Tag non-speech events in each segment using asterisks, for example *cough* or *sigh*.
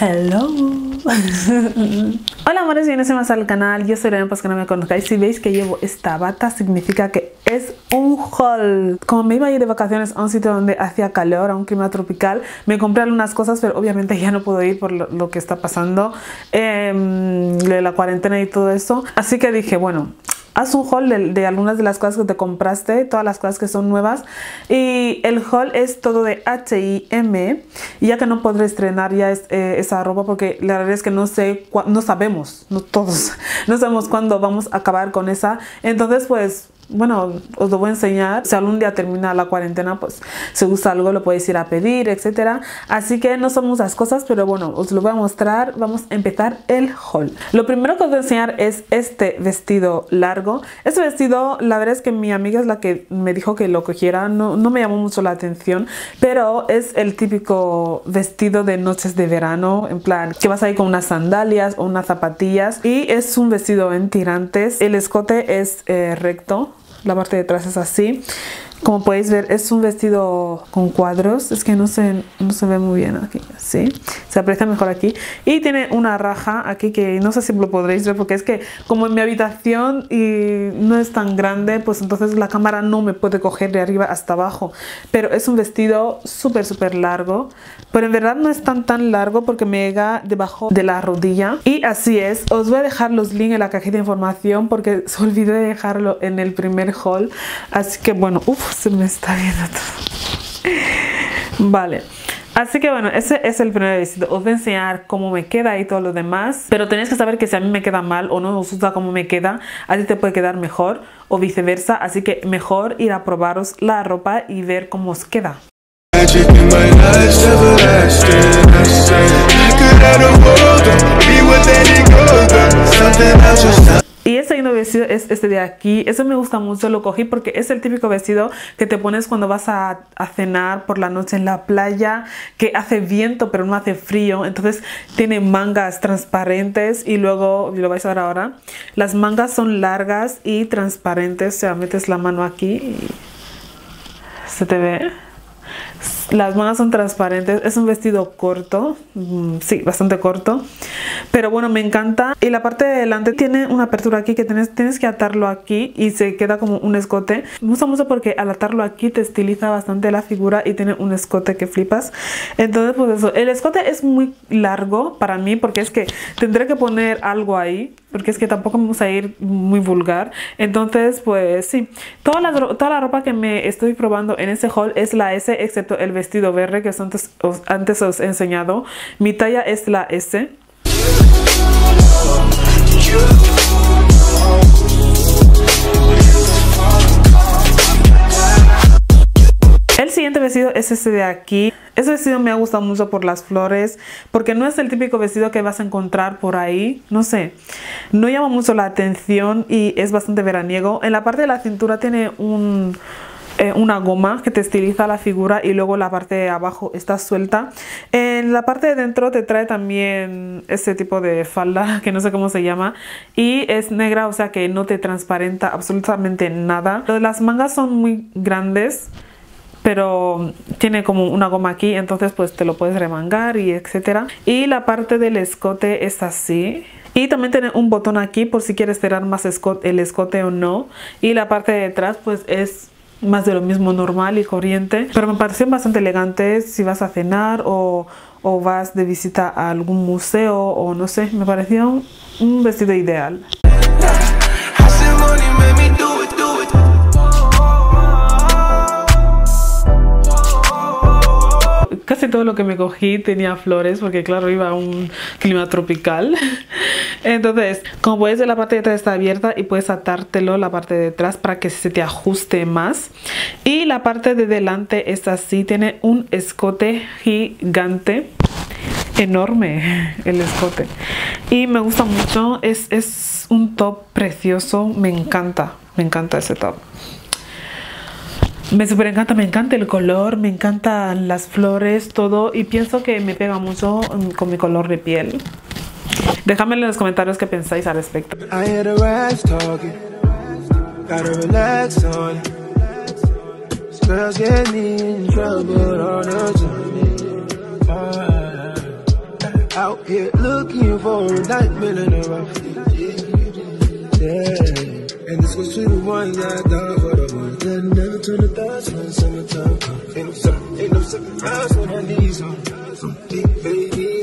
Hello. *laughs* Hola amores, bienvenidos al canal. Yo soy Lorena, pues que no me conozcáis. Si veis que llevo esta bata, significa que es un haul. Como me iba a ir de vacaciones a un sitio donde hacía calor, a un clima tropical, me compré algunas cosas, pero obviamente ya no puedo ir por lo, que está pasando, eh, la cuarentena y todo eso. Así que dije, bueno, haz un haul de, algunas de las cosas que te compraste, todas las cosas que son nuevas. Y el haul es todo de H&M, ya que no podré estrenar ya eh, esa ropa porque la verdad es que no sé, no sabemos, no todos, *laughs* no sabemos cuándo vamos a acabar con esa. Entonces, pues bueno, os lo voy a enseñar. Si algún día termina la cuarentena, pues si gusta algo lo podéis ir a pedir, etcétera. Así que no son muchas cosas, pero bueno, os lo voy a mostrar. Vamos a empezar el haul. Lo primero que os voy a enseñar es este vestido largo. Este vestido, la verdad es que mi amiga es la que me dijo que lo cogiera. No, me llamó mucho la atención, pero es el típico vestido de noches de verano, en plan que vas ahí con unas sandalias o unas zapatillas. Y es un vestido en tirantes. El escote es eh, recto la parte de atrás es así como podéis ver, es un vestido con cuadros. Es que no se, no se ve muy bien aquí. ¿sí? Se aprecia mejor aquí. Y tiene una raja aquí que no sé si lo podréis ver porque es que como en mi habitación y no es tan grande, pues entonces la cámara no me puede coger de arriba hasta abajo. Pero es un vestido súper, súper largo. Pero en verdad no es tan, tan largo porque me llega debajo de la rodilla. Y así es. Os voy a dejar los links en la cajita de información porque *laughs* se olvidé de dejarlo en el primer haul. Así que bueno, uff se me está viendo todo. Vale. Así que bueno, ese es el primer vestido. Os voy a enseñar cómo me queda y todo lo demás. Pero tenéis que saber que si a mí me queda mal o no os gusta cómo me queda, a ti te puede quedar mejor o viceversa. Así que mejor ir a probaros la ropa y ver cómo os queda. Es este de aquí. Eso me gusta mucho, lo cogí porque es el típico vestido que te pones cuando vas a, cenar por la noche en la playa, que hace viento pero no hace frío. Entonces tiene mangas transparentes y luego, lo vais a ver ahora, las mangas son largas y transparentes. O sea, metes la mano aquí y se te ve. Las mangas son transparentes, es un vestido corto, mm, sí, bastante corto, pero bueno, me encanta. Y la parte de delante tiene una apertura aquí que tienes, tienes que atarlo aquí y se queda como un escote. Me gusta mucho porque al atarlo aquí te estiliza bastante la figura y tiene un escote que flipas. Entonces, pues eso, el escote es muy largo para mí porque es que tendré que poner algo ahí, porque es que tampoco me gusta ir muy vulgar. Entonces, pues sí, toda la, toda la ropa que me estoy probando en ese haul es la S, excepto el vestido verde que antes os, antes os he enseñado. Mi talla es la S. El siguiente vestido es este de aquí. Ese vestido me ha gustado mucho por las flores, porque no es el típico vestido que vas a encontrar por ahí. No sé, no llama mucho la atención y es bastante veraniego. En la parte de la cintura tiene un eh, una goma que te estiliza la figura y luego la parte de abajo está suelta. En la parte de dentro te trae también este tipo de falda *laughs* que no sé cómo se llama y es negra o sea que no te transparenta absolutamente nada. Las mangas son muy grandes pero tiene como una goma aquí entonces pues te lo puedes remangar y etcétera y la parte del escote es así y también tiene un botón aquí por si quieres cerrar más el escote o no y la parte de detrás pues es más de lo mismo normal y corriente, pero me parecen bastante elegantes si vas a cenar o, o vas de visita a algún museo o no sé, me pareció un vestido ideal. casi todo lo que me cogí tenía flores porque claro iba a un clima tropical *laughs* entonces como puedes ver la parte de atrás está abierta y puedes atártelo la parte de atrás para que se te ajuste más. Y la parte de delante es así tiene un escote gigante enorme el escote. Y me gusta mucho es, es un top precioso me encanta me encanta ese top. Me super encanta, me encanta el color, me encantan las flores, todo y pienso que me pega mucho mm, con mi color de piel. Déjame en los comentarios qué pensáis al respecto. Looking for a. And this goes to ones that the ones that never turn the dust when. Ain't no. Some deep baby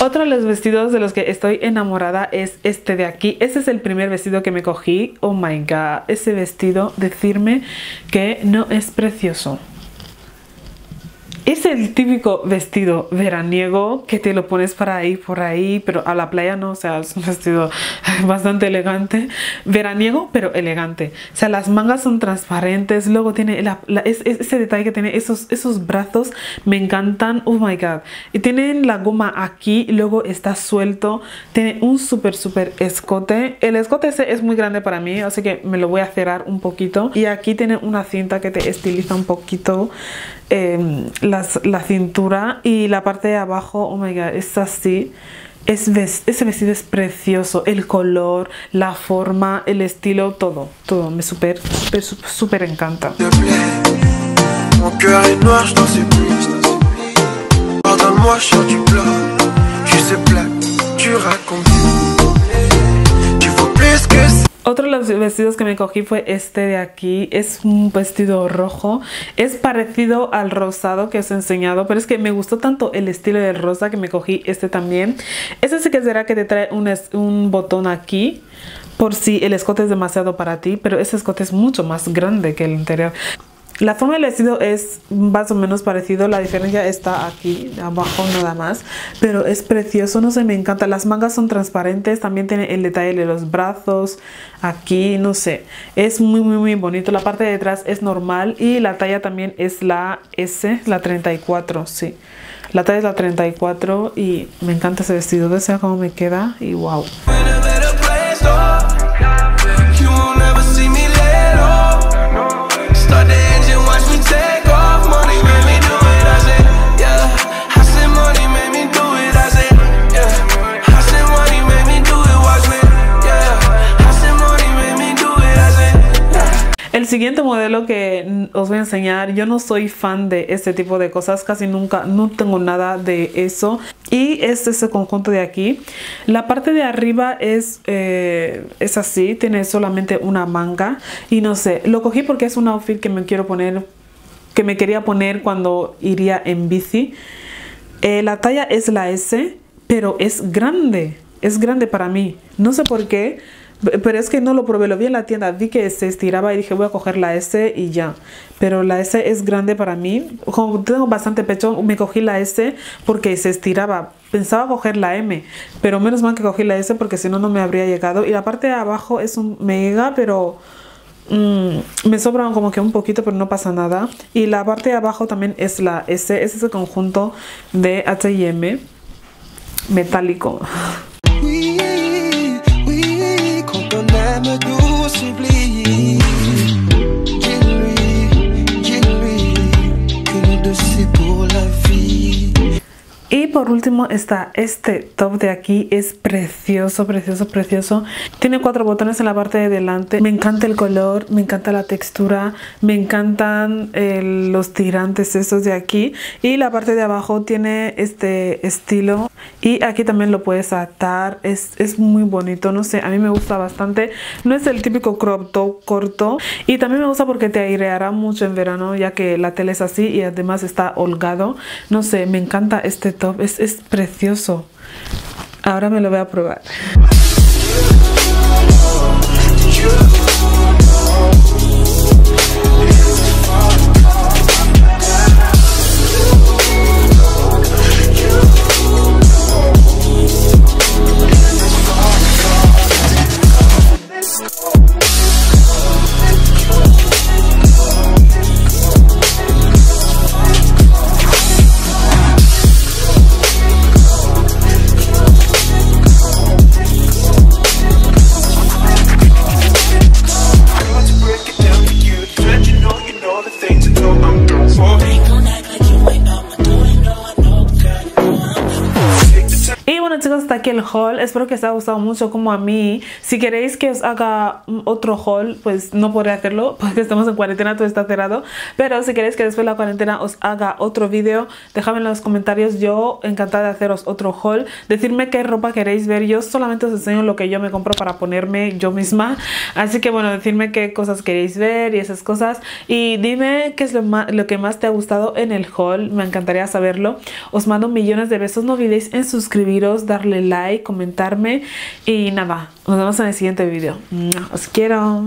Otro de los vestidos de los que estoy enamorada es este de aquí. Este es el primer vestido que me cogí. Oh my god, ese vestido, decirme que no es precioso. Es el típico vestido veraniego que te lo pones para ir por ahí, pero a la playa no, o sea, es un vestido *laughs* bastante elegante. Veraniego, pero elegante. O sea, las mangas son transparentes, luego tiene la- la- es- es- ese detalle que tiene esos, esos brazos, me encantan. Oh my god. Y tienen la goma aquí, luego está suelto. Tiene un súper, súper escote. El escote ese es muy grande para mí, así que me lo voy a cerrar un poquito. Y aquí tiene una cinta que te estiliza un poquito eh, las- la cintura y la parte de abajo, oh my god, es así. Es ese vestido es precioso, el color, la forma, el estilo, todo, todo, me súper, súper, súper encanta. Otro de los vestidos que me cogí fue este de aquí. Es un vestido rojo. Es parecido al rosado que os he enseñado, pero es que me gustó tanto el estilo del rosa que me cogí este también. Este sí que será que te trae un, un botón aquí por si el escote es demasiado para ti, pero ese escote es mucho más grande que el interior. La forma del vestido es más o menos parecido, la diferencia está aquí abajo nada más, pero es precioso, no sé, me encanta. Las mangas son transparentes, también tiene el detalle de los brazos, aquí, no sé, es muy muy muy bonito. La parte de detrás es normal y la talla también es la S, la 34, sí. La talla es la 34 y me encanta ese vestido, desea cómo me queda y wow. Siguiente modelo que os voy a enseñar, yo no soy fan de este tipo de cosas, casi nunca, no tengo nada de eso. Y es ese conjunto de aquí. La parte de arriba es, eh, es así, tiene solamente una manga. Y no sé, lo cogí porque es un outfit que me quiero poner, que me quería poner cuando iría en bici. Eh, la talla es la S, pero es grande, es grande para mí. No sé por qué, pero es que no lo probé, lo vi en la tienda, vi que se estiraba y dije voy a coger la S y ya. Pero la S es grande para mí. Como tengo bastante pecho, me cogí la S porque se estiraba. Pensaba coger la M, pero menos mal que cogí la S porque si no, no me habría llegado. Y la parte de abajo es un mega, pero... Mm, me sobran como que un poquito, pero no pasa nada. Y la parte de abajo también es la S, es ese conjunto de HM metálico. *laughs* I'ma do simply por último está este top de aquí, es precioso, precioso, precioso. Tiene cuatro botones en la parte de delante. Me encanta el color, me encanta la textura, me encantan eh, los tirantes esos de aquí. Y la parte de abajo tiene este estilo. Y aquí también lo puedes atar, es, es muy bonito, no sé, a mí me gusta bastante. No es el típico crop top corto. Y también me gusta porque te aireará mucho en verano, ya que la tela es así y además está holgado. No sé, me encanta este top, es, es precioso. Ahora me lo voy a probar. Haul. Espero que os haya gustado mucho como a mí. Si queréis que os haga otro haul, pues no podré hacerlo *laughs* porque estamos en cuarentena, todo está cerrado. Pero si queréis que después de la cuarentena os haga otro vídeo, dejadme en los comentarios. Yo encantada de haceros otro haul. Decirme qué ropa queréis ver. Yo solamente os enseño lo que yo me compro para ponerme yo misma. Así que bueno, decirme qué cosas queréis ver y esas cosas. Y dime qué es lo, lo que más te ha gustado en el haul. Me encantaría saberlo. Os mando millones de besos. No olvidéis en suscribiros, darle comentarme. Y nada, nos vemos en el siguiente video. Os quiero.